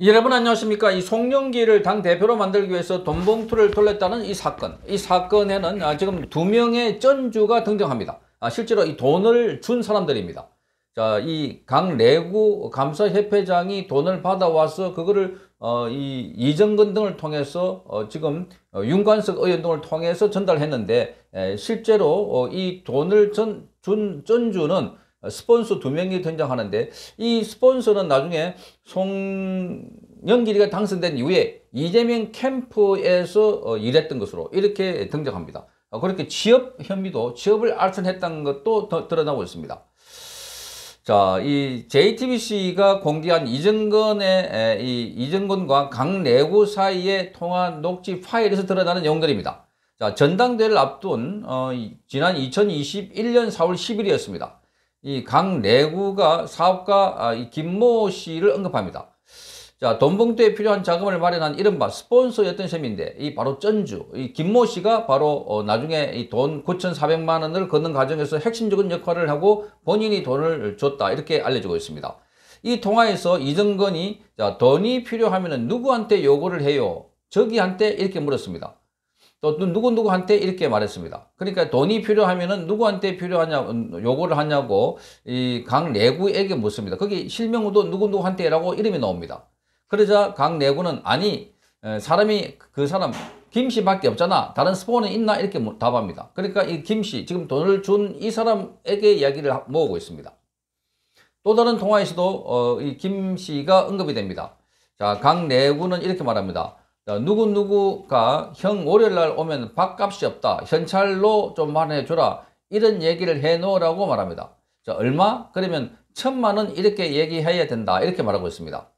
여러분 안녕하십니까? 이 송영기를 당 대표로 만들기 위해서 돈봉투를 돌렸다는 이 사건. 이 사건에는 아, 지금 두 명의 전주가 등장합니다. 아, 실제로 이 돈을 준 사람들입니다. 자, 이 강내구 감사협회장이 돈을 받아와서 그거를 어, 이 이정근 등을 통해서 어, 지금 어, 윤관석 의원 등을 통해서 전달했는데 에, 실제로 어, 이 돈을 전, 준 전주는 스폰서 두 명이 등장하는데 이 스폰서는 나중에 송영길이가 당선된 이후에 이재명 캠프에서 어, 일했던 것으로 이렇게 등장합니다. 어, 그렇게 취업 혐의도 취업을 알선했다는 것도 더 드러나고 있습니다. 자, 이 JTBC가 공개한 이정건의 이 이정건과 강내구 사이의 통화 녹취 파일에서 드러나는 내용들입니다. 자, 전당대회를 앞둔 어, 지난 2021년 4월 10일이었습니다. 이 강 내구가 사업가 아, 이 김모 씨를 언급합니다. 자, 돈봉투에 필요한 자금을 마련한 이른바 스폰서였던 셈인데, 이 바로 전주, 이 김모 씨가 바로 어, 나중에 이 돈 9,400만 원을 걷는 과정에서 핵심적인 역할을 하고 본인이 돈을 줬다. 이렇게 알려지고 있습니다. 이 통화에서 이정건이 자, 돈이 필요하면 누구한테 요구를 해요? 저기한테 이렇게 물었습니다. 또 누구누구한테 이렇게 말했습니다. 그러니까 돈이 필요하면은 누구한테 필요하냐, 요구를 하냐고 이 강 내구에게 묻습니다. 거기 실명도 누구누구한테라고 이름이 나옵니다. 그러자 강 내구는 아니, 사람이 그 사람 김씨밖에 없잖아. 다른 스폰은 있나? 이렇게 답합니다. 그러니까 이 김씨, 지금 돈을 준 이 사람에게 이야기를 모으고 있습니다. 또 다른 통화에서도 어, 이 김씨가 언급이 됩니다. 자, 강내구는 이렇게 말합니다. 누구누구가 형 월요일날 오면 밥값이 없다. 현찰로 좀 마련해줘라. 이런 얘기를 해놓으라고 말합니다. 자, 얼마? 그러면 천만 원 이렇게 얘기해야 된다. 이렇게 말하고 있습니다.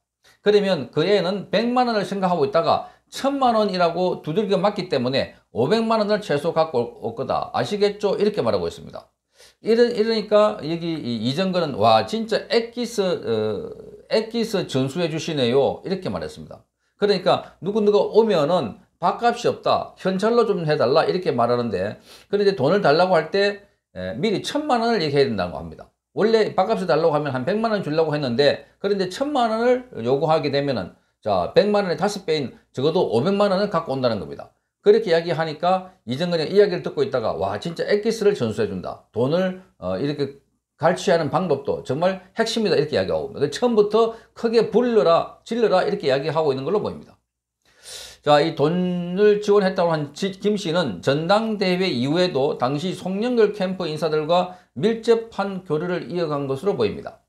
그러면 그 애는 백만 원을 생각하고 있다가 천만 원이라고 두들겨 맞기 때문에 오백만 원을 최소 갖고 올 거다. 아시겠죠? 이렇게 말하고 있습니다. 이러, 이러니까 여기 이정근은 와 진짜 엑기스 어, 엑기스 전수해 주시네요. 이렇게 말했습니다. 그러니까 누구누구 오면은 밥값이 없다. 현찰로 좀 해달라. 이렇게 말하는데 그런데 돈을 달라고 할 때 미리 천만 원을 얘기해야 된다고 합니다. 원래 밥값을 달라고 하면 한 백만 원 주려고 했는데 그런데 천만 원을 요구하게 되면은 자 백만 원의 다섯 배인 적어도 오백만 원을 갖고 온다는 겁니다. 그렇게 이야기하니까 이정근의 이야기를 듣고 있다가 와 진짜 엑기스를 전수해 준다. 돈을 어, 이렇게 갈취하는 방법도 정말 핵심이다 이렇게 이야기하고 있습니다. 처음부터 크게 불러라 질러라 이렇게 이야기하고 있는 걸로 보입니다. 자, 이 돈을 지원했다고 한 김 씨는 전당대회 이후에도 당시 송영길 캠프 인사들과 밀접한 교류를 이어간 것으로 보입니다.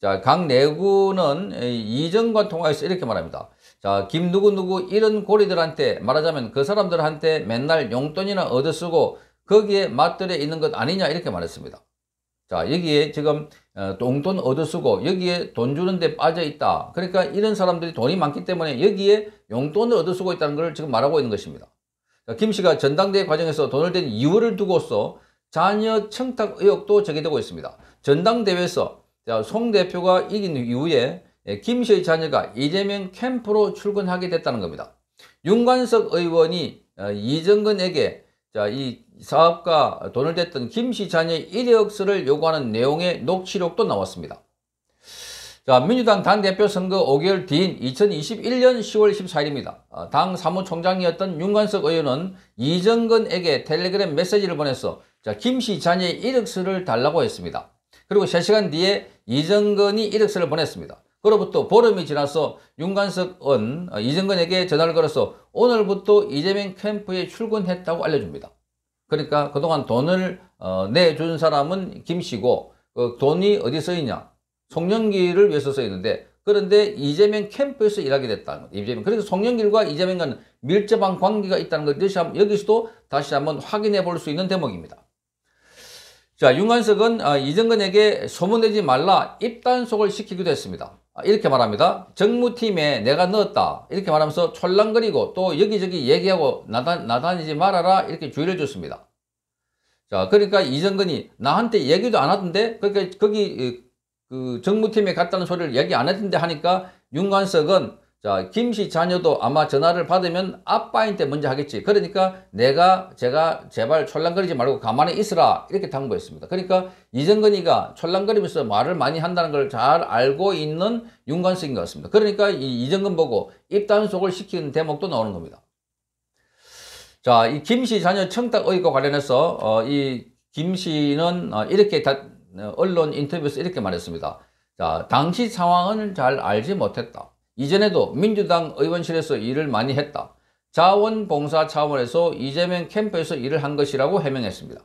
자, 강 내구는 이전과 통화에서 이렇게 말합니다. 자, 김 누구누구 이런 고리들한테 말하자면 그 사람들한테 맨날 용돈이나 얻어쓰고 거기에 맞들여 있는 것 아니냐 이렇게 말했습니다. 자, 여기에 지금 어, 똥돈 얻어 쓰고 여기에 돈 주는데 빠져 있다. 그러니까 이런 사람들이 돈이 많기 때문에 여기에 용돈을 얻어 쓰고 있다는 걸 지금 말하고 있는 것입니다. 자, 김 씨가 전당대회 과정에서 돈을 댄 이유를 두고서 자녀 청탁 의혹도 제기되고 있습니다. 전당대회에서 송 대표가 이긴 이후에 예, 김 씨의 자녀가 이재명 캠프로 출근하게 됐다는 겁니다. 윤관석 의원이 어, 이정근에게 자, 이 사업가 돈을 댔던 김씨 자녀의 이력서를 요구하는 내용의 녹취록도 나왔습니다. 자, 민주당 당대표 선거 5개월 뒤인 2021년 10월 14일입니다. 어, 당 사무총장이었던 윤관석 의원은 이정근에게 텔레그램 메시지를 보내서 자, 김씨 자녀의 이력서를 달라고 했습니다. 그리고 3시간 뒤에 이정근이 이력서를 보냈습니다. 그로부터 보름이 지나서 윤관석은 어, 이정근에게 전화를 걸어서 오늘부터 이재명 캠프에 출근했다고 알려줍니다. 그러니까 그동안 돈을 어, 내준 사람은 김 씨고 그 돈이 어디 써 있냐? 송영길을 위해서 써 있는데 그런데 이재명 캠프에서 일하게 됐다는 거예요. 이재명. 그래서 송영길과 이재명과는 밀접한 관계가 있다는 걸 다시 한번 여기서도 다시 한번 확인해 볼 수 있는 대목입니다. 자, 윤관석은 어, 이정근에게 소문내지 말라 입단속을 시키기도 했습니다. 아, 이렇게 말합니다. 정무팀에 내가 넣었다. 이렇게 말하면서 촐랑거리고 또 여기저기 얘기하고 나다, 나다니지 말아라. 이렇게 주의를 줬습니다. 자, 그러니까 이정근이 나한테 얘기도 안 하던데, 그러니까 거기 그 정무팀에 갔다는 소리를 얘기 안 했던데 하니까 윤관석은 자, 김씨 자녀도 아마 전화를 받으면 아빠한테 먼저 하겠지. 그러니까 내가, 제가 제발 촐랑거리지 말고 가만히 있으라. 이렇게 당부했습니다. 그러니까 이정근이가 촐랑거리면서 말을 많이 한다는 걸 잘 알고 있는 윤관석인 것 같습니다. 그러니까 이 이정근 보고 입단속을 시키는 대목도 나오는 겁니다. 자, 이 김씨 자녀 청탁 의혹과 관련해서, 어, 이 김 씨는 어, 이렇게 다, 어, 언론 인터뷰에서 이렇게 말했습니다. 자, 당시 상황을 잘 알지 못했다. 이전에도 민주당 의원실에서 일을 많이 했다. 자원봉사 차원에서 이재명 캠프에서 일을 한 것이라고 해명했습니다.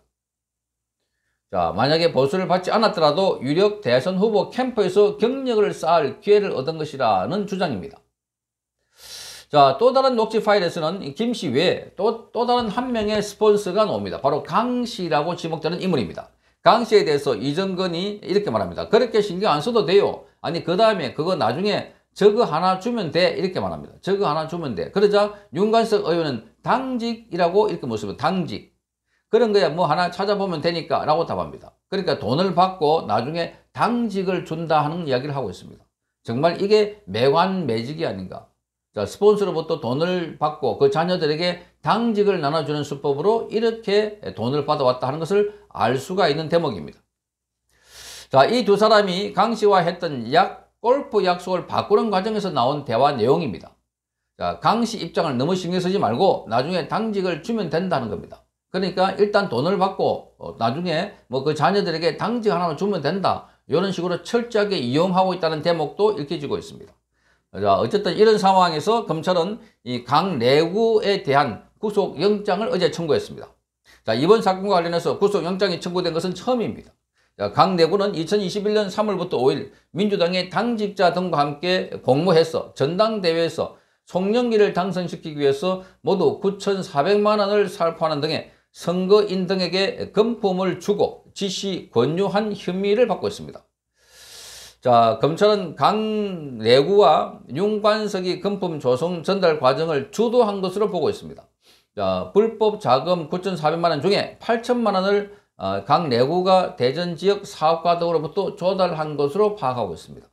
자, 만약에 보수를 받지 않았더라도 유력 대선 후보 캠프에서 경력을 쌓을 기회를 얻은 것이라는 주장입니다. 자, 또 다른 녹취 파일에서는 김 씨 외에 또, 또 다른 한 명의 스폰서가 나옵니다. 바로 강 씨라고 지목되는 인물입니다. 강 씨에 대해서 이정근이 이렇게 말합니다. 그렇게 신경 안 써도 돼요. 아니, 그 다음에 그거 나중에 저거 하나 주면 돼. 이렇게 말합니다. 저거 하나 주면 돼. 그러자 윤관석 의원은 당직이라고 이렇게 묻습니다. 당직. 그런 거야 뭐 하나 찾아보면 되니까 라고 답합니다. 그러니까 돈을 받고 나중에 당직을 준다 하는 이야기를 하고 있습니다. 정말 이게 매관 매직이 아닌가. 자, 스폰서로부터 돈을 받고 그 자녀들에게 당직을 나눠주는 수법으로 이렇게 돈을 받아왔다 하는 것을 알 수가 있는 대목입니다. 자, 이 두 사람이 강 씨와 했던 약 골프 약속을 바꾸는 과정에서 나온 대화 내용입니다. 자, 강 씨 입장을 너무 신경 쓰지 말고 나중에 당직을 주면 된다는 겁니다. 그러니까 일단 돈을 받고 어, 나중에 뭐 그 자녀들에게 당직 하나만 주면 된다. 이런 식으로 철저하게 이용하고 있다는 대목도 읽혀지고 있습니다. 자, 어쨌든 이런 상황에서 검찰은 이 강 내구에 대한 구속영장을 어제 청구했습니다. 자, 이번 사건과 관련해서 구속영장이 청구된 것은 처음입니다. 강 내구는 2021년 3월부터 5일 민주당의 당직자 등과 함께 공모해서 전당대회에서 송영기를 당선시키기 위해서 모두 9,400만 원을 살포하는 등의 선거인 등에게 금품을 주고 지시 권유한 혐의를 받고 있습니다. 자, 검찰은 강 내구와 윤관석이 금품 조성 전달 과정을 주도한 것으로 보고 있습니다. 자, 불법 자금 9,400만 원 중에 8천만 원을 어, 각 내구가 대전 지역 사업가 등으로부터 조달한 것으로 파악하고 있습니다.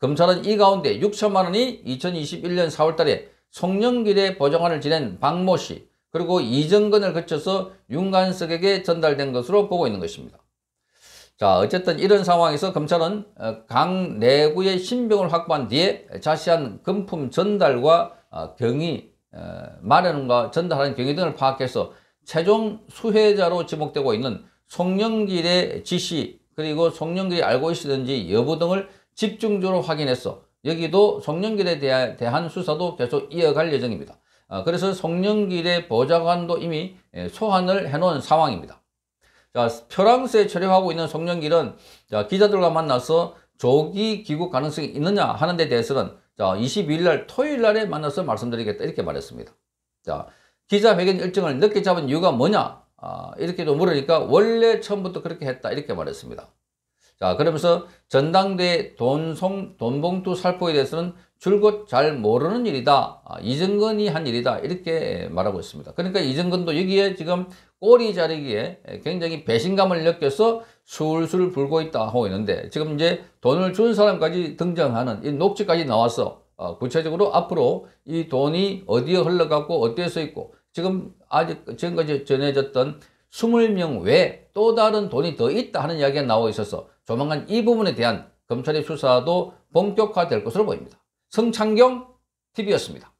검찰은 이 가운데 6천만 원이 2021년 4월 달에 송영길의 보좌관을 지낸 박모 씨 그리고 이정근을 거쳐서 윤관석에게 전달된 것으로 보고 있는 것입니다. 자 어쨌든 이런 상황에서 검찰은 어, 강 내구의 신병을 확보한 뒤에 자세한 금품 전달과 어, 경위 마련과 전달하는 경위 등을 파악해서 최종 수혜자로 지목되고 있는 송영길의 지시 그리고 송영길이 알고 있었는지 여부 등을 집중적으로 확인해서 여기도 송영길에 대한 수사도 계속 이어갈 예정입니다. 아, 그래서 송영길의 보좌관도 이미 예, 소환을 해놓은 상황입니다. 자, 프랑스에 체류하고 있는 송영길은 자, 기자들과 만나서 조기 귀국 가능성이 있느냐 하는 데 대해서는 자, 22일 날 토요일 날에 만나서 말씀드리겠다 이렇게 말했습니다. 자, 기자회견 일정을 늦게 잡은 이유가 뭐냐? 아, 이렇게도 물으니까 원래 처음부터 그렇게 했다 이렇게 말했습니다. 자 그러면서 전당대 돈송 돈봉투 살포에 대해서는 줄곧 잘 모르는 일이다. 아, 이정근이 한 일이다. 이렇게 말하고 있습니다. 그러니까 이정근도 여기에 지금 꼬리 자르기에 굉장히 배신감을 느껴서 술술 불고 있다 하고 있는데 지금 이제 돈을 준 사람까지 등장하는 이 녹취까지 나와서 어, 구체적으로 앞으로 이 돈이 어디에 흘러갔고 어디에 서 있고 지금 아직 지금까지 전해졌던 20명 외에 또 다른 돈이 더 있다 하는 이야기가 나오고 있어서 조만간 이 부분에 대한 검찰의 수사도 본격화될 것으로 보입니다. 성창경 TV였습니다.